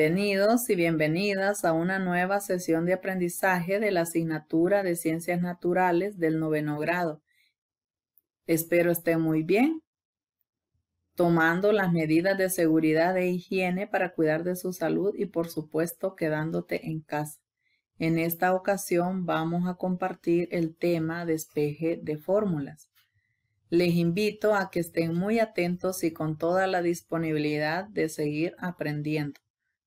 Bienvenidos y bienvenidas a una nueva sesión de aprendizaje de la asignatura de Ciencias Naturales del noveno grado. Espero estén muy bien, tomando las medidas de seguridad e higiene para cuidar de su salud y por supuesto quedándote en casa. En esta ocasión vamos a compartir el tema despeje de fórmulas. Les invito a que estén muy atentos y con toda la disponibilidad de seguir aprendiendo.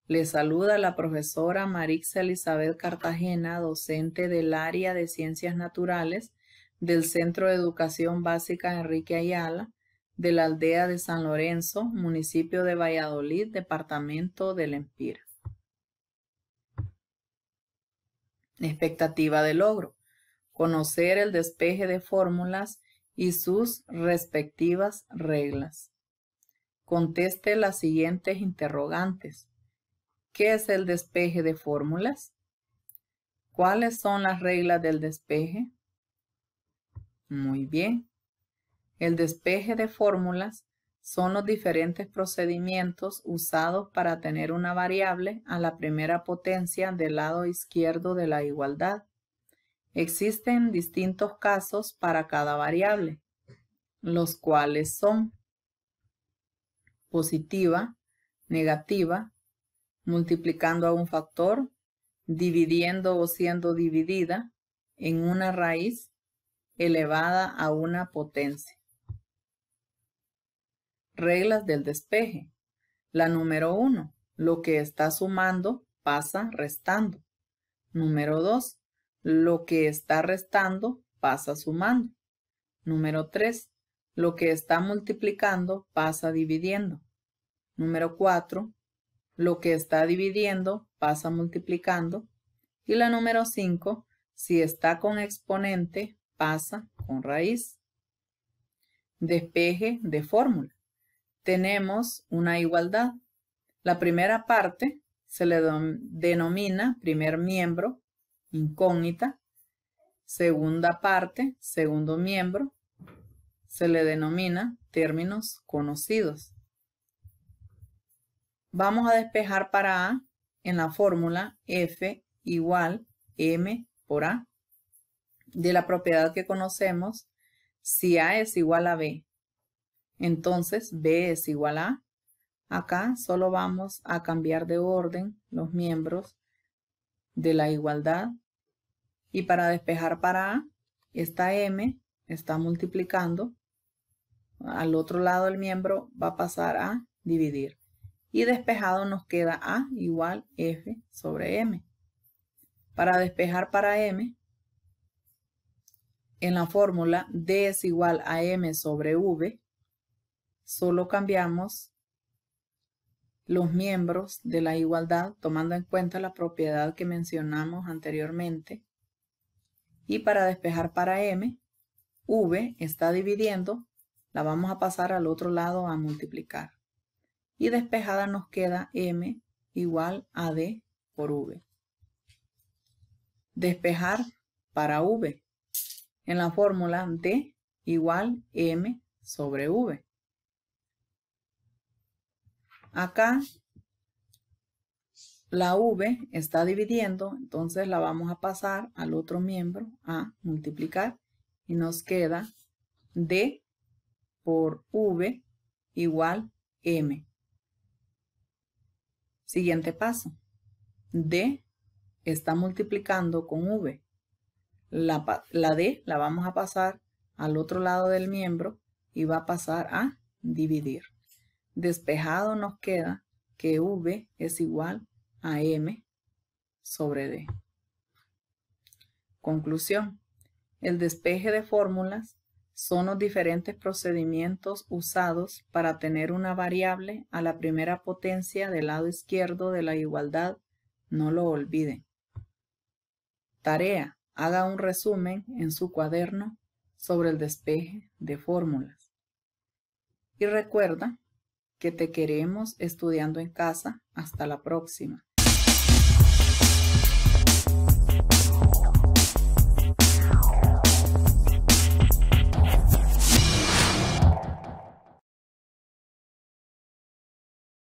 Les saluda la profesora Marixa Elizabeth Cartagena, docente del área de Ciencias Naturales del Centro de Educación Básica Enrique Ayala, de la aldea de San Lorenzo, municipio de Valladolid, departamento del Empira. Expectativa de logro. Conocer el despeje de fórmulas y sus respectivas reglas. Conteste las siguientes interrogantes. ¿Qué es el despeje de fórmulas? ¿Cuáles son las reglas del despeje? Muy bien. El despeje de fórmulas son los diferentes procedimientos usados para tener una variable a la primera potencia del lado izquierdo de la igualdad. Existen distintos casos para cada variable, los cuales son positiva, negativa, multiplicando a un factor, dividiendo o siendo dividida en una raíz elevada a una potencia. Reglas del despeje. La número 1. Lo que está sumando pasa restando. Número 2. Lo que está restando pasa sumando. Número 3. Lo que está multiplicando pasa dividiendo. Número 4. Lo que está dividiendo pasa multiplicando. Y la número 5, si está con exponente, pasa con raíz. Despeje de fórmula. Tenemos una igualdad. La primera parte se le denomina primer miembro, incógnita. Segunda parte, segundo miembro, se le denomina términos conocidos. Vamos a despejar para A en la fórmula F igual M por A. De la propiedad que conocemos, si A es igual a B, entonces B es igual a A. Acá solo vamos a cambiar de orden los miembros de la igualdad. Y para despejar para A, esta M está multiplicando. Al otro lado el miembro va a pasar a dividir y despejado nos queda A igual F sobre M. Para despejar para M, en la fórmula D es igual a M sobre V, solo cambiamos los miembros de la igualdad tomando en cuenta la propiedad que mencionamos anteriormente. Y para despejar para M, V está dividiendo, la vamos a pasar al otro lado a multiplicar y despejada nos queda m igual a d por v. Despejar para v. En la fórmula d igual m sobre v. Acá la v está dividiendo, entonces la vamos a pasar al otro miembro a multiplicar y nos queda d por v igual m. Siguiente paso. D está multiplicando con V. La, la, D la vamos a pasar al otro lado del miembro y va a pasar a dividir. Despejado nos queda que V es igual a M sobre D. Conclusión. El despeje de fórmulas son los diferentes procedimientos usados para tener una variable a la primera potencia del lado izquierdo de la igualdad. No lo olviden. Tarea. Haga un resumen en su cuaderno sobre el despeje de fórmulas. Y recuerda que te queremos estudiando en casa. Hasta la próxima.